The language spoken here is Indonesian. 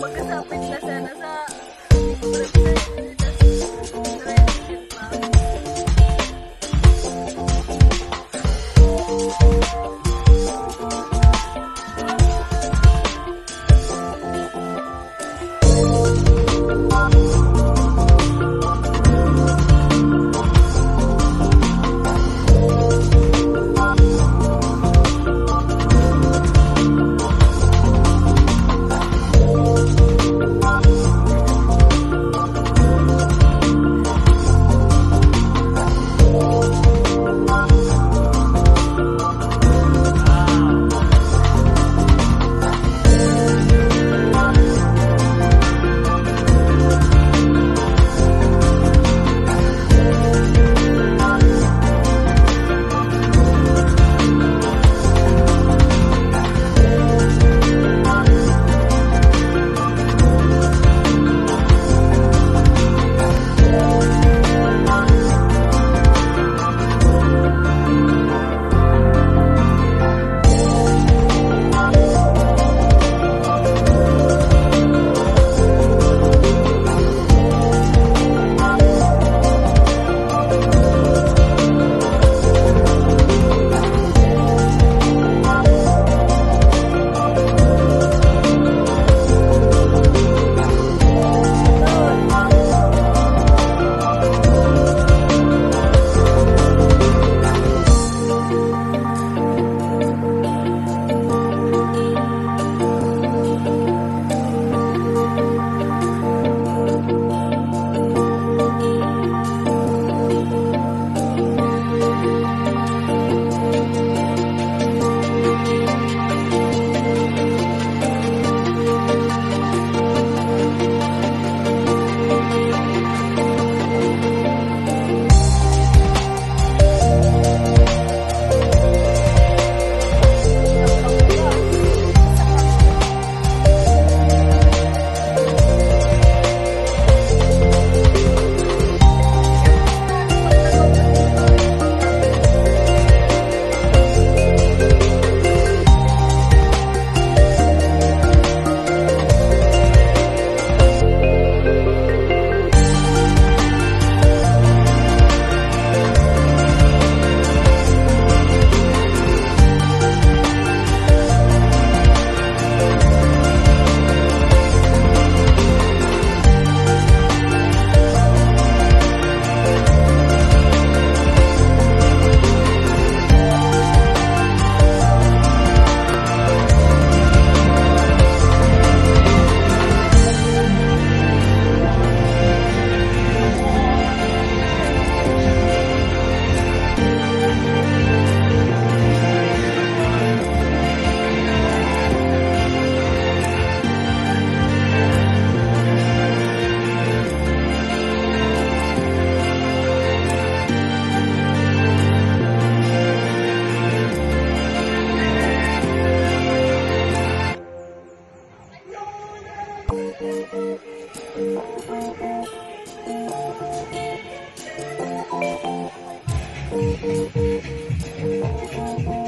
Magkasapit na sana sa Thank you.